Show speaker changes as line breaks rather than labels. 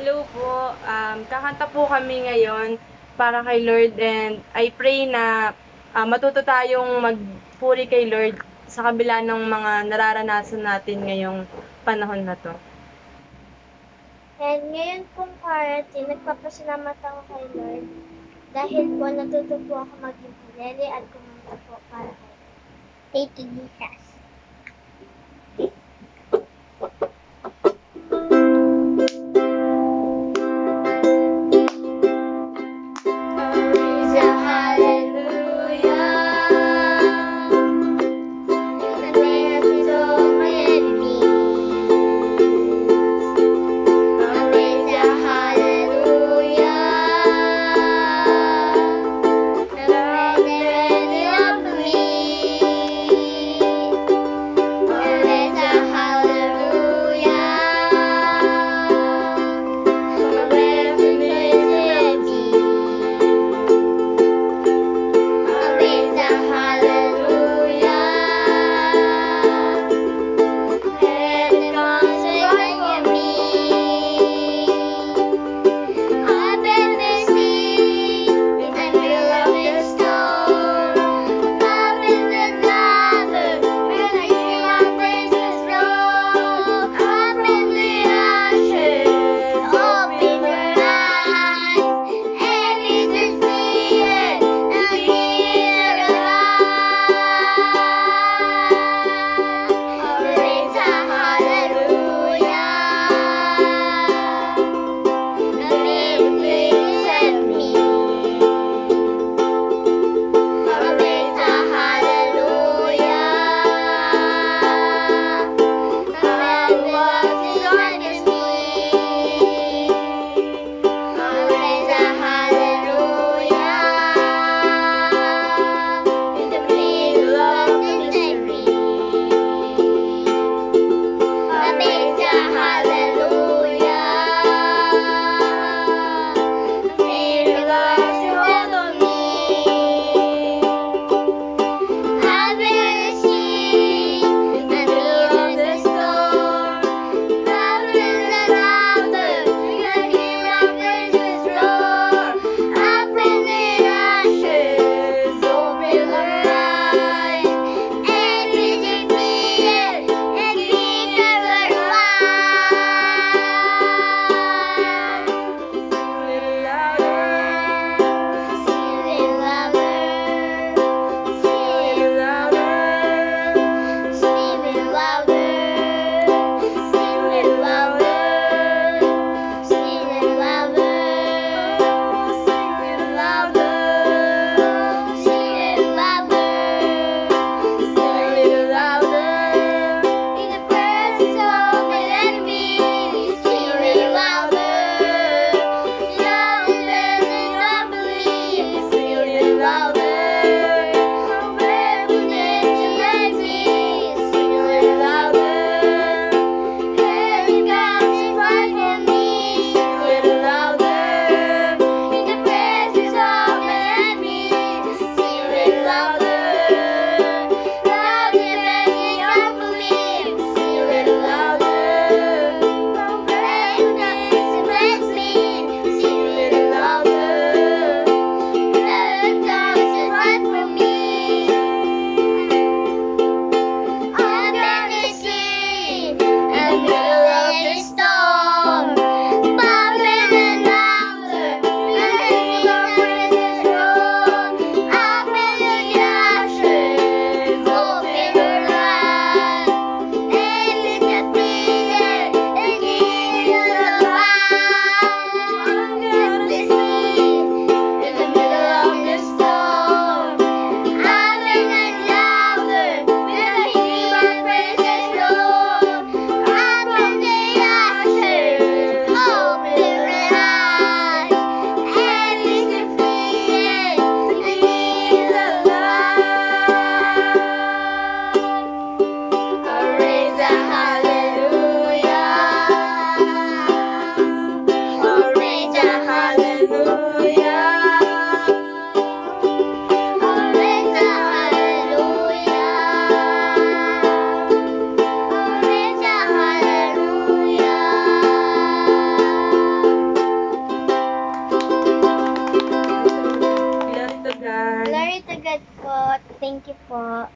Hello po. Um, kakanta po kami ngayon para kay Lord and I pray na ah, matuto tayong magpuri kay Lord sa kabila ng mga nararanasan natin ngayong panahon na to.
And ngayon pong quarantine, nagpapasalamat ako kay Lord dahil po natuto po ako maging pinili at kumanta po para kay. Thank you, Jesus. Thank you po.